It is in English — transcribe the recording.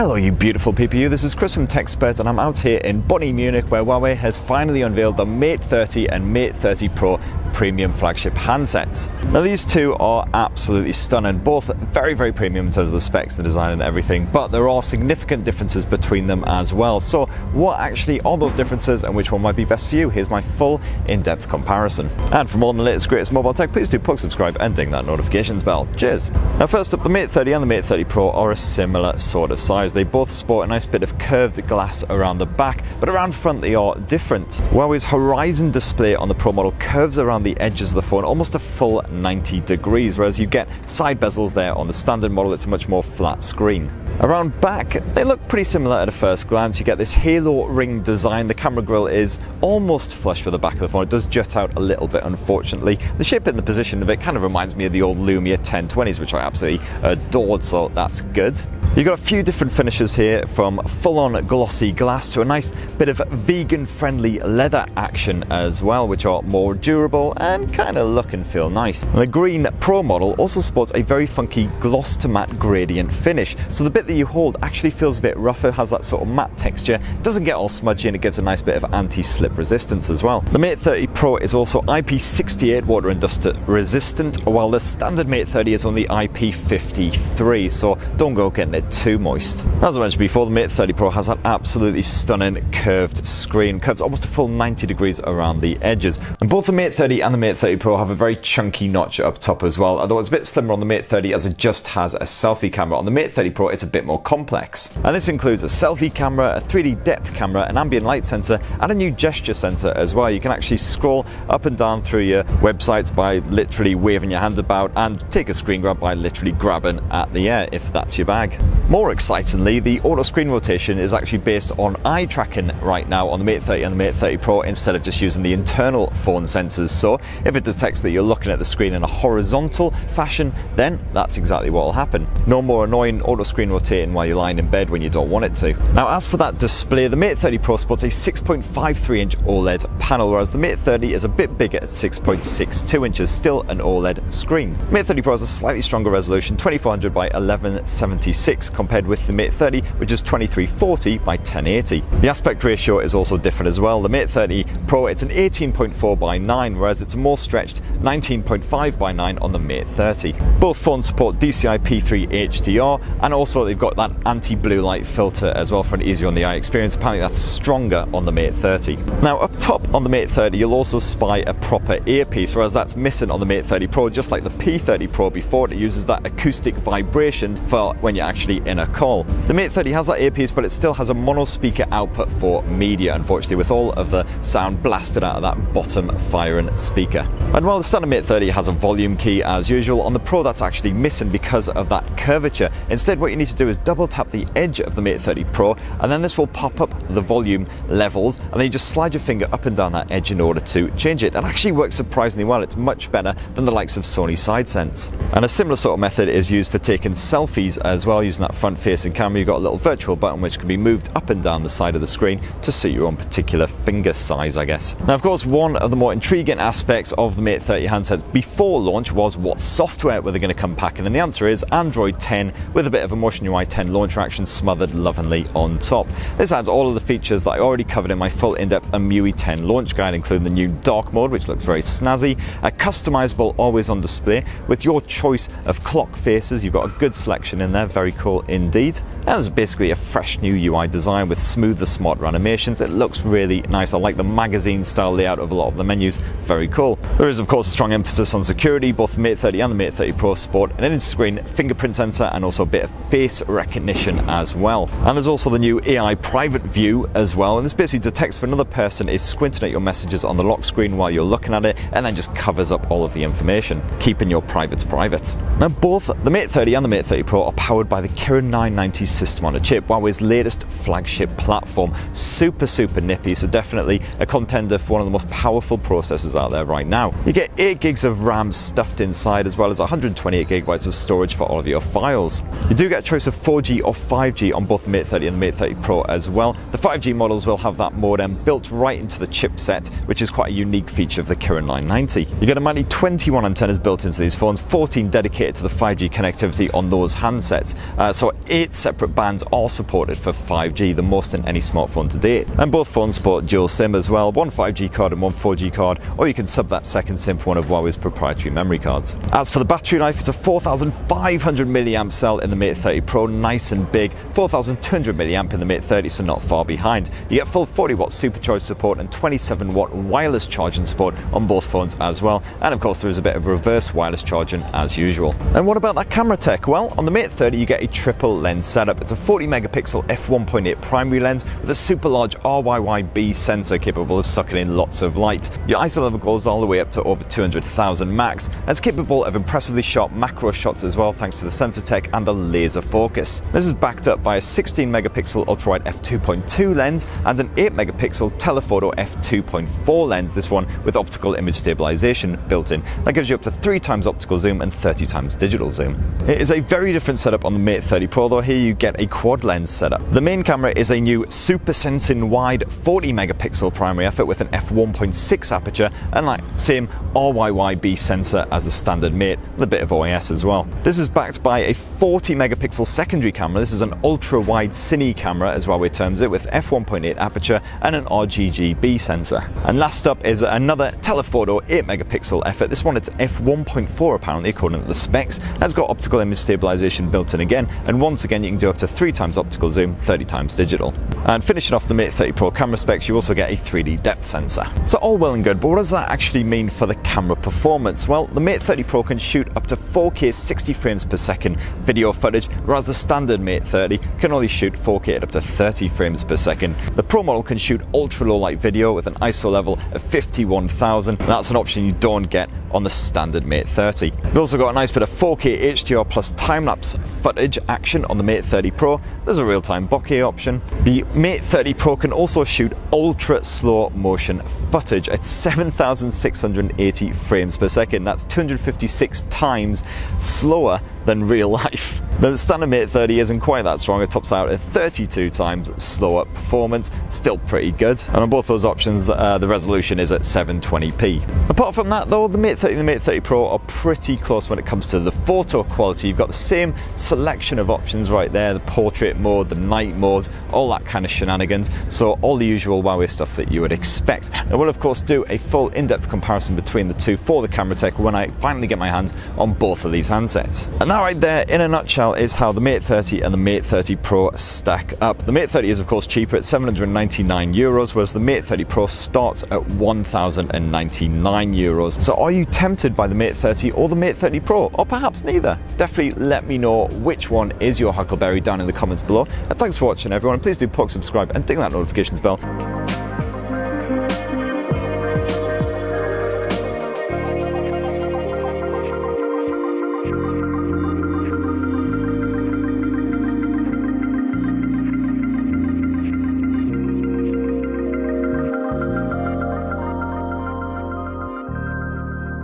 Hello you beautiful PPU, this is Chris from Tech Spurt and I'm out here in Bonn, Munich where Huawei has finally unveiled the Mate 30 and Mate 30 Pro premium flagship handsets. Now these two are absolutely stunning, both very very premium in terms of the specs, the design and everything, but there are significant differences between them as well. So what actually are those differences and which one might be best for you? Here's my full in-depth comparison. And for more on the latest greatest mobile tech, please do plug subscribe and ding that notifications bell. Cheers! Now first up, the Mate 30 and the Mate 30 Pro are a similar sort of size they both sport a nice bit of curved glass around the back, but around front they are different. Huawei's Horizon display on the Pro model curves around the edges of the phone almost a full 90 degrees, whereas you get side bezels there on the standard model, it's a much more flat screen. Around back, they look pretty similar at a first glance. You get this halo ring design. The camera grille is almost flush with the back of the phone. It does jut out a little bit, unfortunately. The shape and the position of it kind of reminds me of the old Lumia 1020s, which I absolutely adored, so that's good. You've got a few different finishes here from full-on glossy glass to a nice bit of vegan-friendly leather action as well, which are more durable and kind of look and feel nice. And the green Pro model also sports a very funky gloss to matte gradient finish. So the bit that you hold actually feels a bit rougher, has that sort of matte texture, doesn't get all smudgy and it gives a nice bit of anti-slip resistance as well. The Mate 30 Pro is also IP68 water and dust resistant, while the standard Mate 30 is only IP53, so don't go getting it too moist. As I mentioned before, the Mate 30 Pro has that absolutely stunning curved screen, curves almost a full 90 degrees around the edges. And both the Mate 30 and the Mate 30 Pro have a very chunky notch up top as well, although it's a bit slimmer on the Mate 30 as it just has a selfie camera. On the Mate 30 Pro, it's a bit more complex. And this includes a selfie camera, a 3D depth camera, an ambient light sensor, and a new gesture sensor as well. You can actually scroll up and down through your websites by literally waving your hands about and take a screen grab by literally grabbing at the air if that's your bag. More excitingly, the auto screen rotation is actually based on eye tracking right now on the Mate 30 and the Mate 30 Pro instead of just using the internal phone sensors. So if it detects that you're looking at the screen in a horizontal fashion, then that's exactly what will happen. No more annoying auto screen rotating while you're lying in bed when you don't want it to. Now, as for that display, the Mate 30 Pro sports a 6.53 inch OLED panel, whereas the Mate 30 is a bit bigger at 6.62 inches, still an OLED screen. Mate 30 Pro has a slightly stronger resolution, 2400 by 1176 compared with the Mate 30, which is 2340 by 1080. The aspect ratio is also different as well. The Mate 30 Pro, it's an 18.4 by 9, whereas it's a more stretched 19.5 by 9 on the Mate 30. Both phones support DCI P3 HDR, and also they've got that anti-blue light filter as well for an easier on the eye experience. Apparently that's stronger on the Mate 30. Now up top on the Mate 30, you'll also spy a proper earpiece, whereas that's missing on the Mate 30 Pro, just like the P30 Pro before. It uses that acoustic vibration for when you're actually in a call. The Mate 30 has that earpiece, but it still has a mono speaker output for media, unfortunately, with all of the sound blasted out of that bottom firing speaker. And while the standard Mate 30 has a volume key as usual, on the Pro that's actually missing because of that curvature. Instead, what you need to do is double tap the edge of the Mate 30 Pro, and then this will pop up the volume levels, and then you just slide your finger up and down that edge in order to change it. It actually works surprisingly well. It's much better than the likes of Sony SideSense. And a similar sort of method is used for taking selfies as well, using that front facing camera, you've got a little virtual button which can be moved up and down the side of the screen to suit your own particular finger size, I guess. Now, of course, one of the more intriguing aspects of the Mate 30 handsets before launch was what software were they going to come packing, and the answer is Android 10 with a bit of Emotion UI 10 launcher action smothered lovingly on top. This adds all of the features that I already covered in my full in-depth EMUI 10 launch guide, including the new dark mode, which looks very snazzy, a customizable always-on display with your choice of clock faces. You've got a good selection in there, very cool indeed. And it's basically a fresh new UI design with smoother, smarter animations. It looks really nice. I like the magazine style layout of a lot of the menus. Very cool. There is, of course, a strong emphasis on security. Both the Mate 30 and the Mate 30 Pro sport an in-screen fingerprint sensor and also a bit of face recognition as well. And there's also the new AI private view as well. And this basically detects if another person is squinting at your messages on the lock screen while you're looking at it and then just covers up all of the information, keeping your privates private. Now, both the Mate 30 and the Mate 30 Pro are powered by the Kirin 990 system on a chip, Huawei's latest flagship platform. Super, super nippy, so definitely a contender for one of the most powerful processors out there right now. You get 8 gigs of RAM stuffed inside, as well as 128 gigabytes of storage for all of your files. You do get a choice of 4G or 5G on both the Mate 30 and the Mate 30 Pro as well. The 5G models will have that modem built right into the chipset, which is quite a unique feature of the Kirin 990. You get a mighty 21 antennas built into these phones, 14 dedicated to the 5G connectivity on those handsets. Uh, Uh, so eight separate bands are supported for 5G, the most in any smartphone to date. And both phones support dual SIM as well, one 5G card and one 4G card, or you can sub that second SIM for one of Huawei's proprietary memory cards. As for the battery life, it's a 4,500 milliamp cell in the Mate 30 Pro, nice and big, 4,200 milliamp in the Mate 30, so not far behind. You get full 40 watt supercharge support and 27 watt wireless charging support on both phones as well. And of course, there is a bit of reverse wireless charging as usual. And what about that camera tech? Well, on the Mate 30, you get a triple lens setup. It's a 40 megapixel f1.8 primary lens with a super large RYYB sensor capable of sucking in lots of light. Your ISO level goes all the way up to over 200,000 max. And it's capable of impressively sharp macro shots as well, thanks to the sensor tech and the laser focus. This is backed up by a 16 megapixel ultrawide f2.2 lens and an 8 megapixel telephoto f2.4 lens. This one with optical image stabilization built in. That gives you up to three times optical zoom and 30 times digital zoom. It is a very different setup on the Mate 30 Pro, though here you get a quad lens setup. The main camera is a new super sensing wide 40 megapixel primary effort with an f1.6 aperture and that same RYYB sensor as the standard Mate with a bit of OIS as well. This is backed by a 40 megapixel secondary camera. This is an ultra wide cine camera as Huawei terms it with f1.8 aperture and an RGGB sensor. And last up is another telephoto 8 megapixel effort. This one it's f1.4 apparently according to the specs. Has got optical image stabilization built in again and once again you can do up to 3 times optical zoom, 30 times digital. And finishing off the Mate 30 Pro camera specs you also get a 3D depth sensor. So all well and good but what does that actually mean for the camera performance? Well the Mate 30 Pro can shoot up to 4K 60 frames per second video footage whereas the standard Mate 30 can only shoot 4K at up to 30 frames per second. The Pro model can shoot ultra low light video with an ISO level of 51,000 that's an option you don't get on the standard Mate 30. We've also got a nice bit of 4K HDR plus time-lapse footage action on the Mate 30 Pro. There's a real-time bokeh option. The Mate 30 Pro can also shoot ultra slow motion footage at 7,680 frames per second. That's 256 times slower than real life. The standard Mate 30 isn't quite that strong, it tops out at 32 times slower performance, still pretty good. And on both those options, uh, the resolution is at 720p. Apart from that though, the Mate 30 and the Mate 30 Pro are pretty close when it comes to the photo quality. You've got the same selection of options right there, the portrait mode, the night mode, all that kind of shenanigans. So all the usual Huawei stuff that you would expect. I will of course do a full in-depth comparison between the two for the camera tech when I finally get my hands on both of these handsets. That right there, in a nutshell, is how the Mate 30 and the Mate 30 Pro stack up. The Mate 30 is of course cheaper at 799 euros, whereas the Mate 30 Pro starts at 1,099 euros. So are you tempted by the Mate 30 or the Mate 30 Pro, or perhaps neither? Definitely let me know which one is your Huckleberry down in the comments below. And thanks for watching everyone. Please do poke subscribe and ding that notifications bell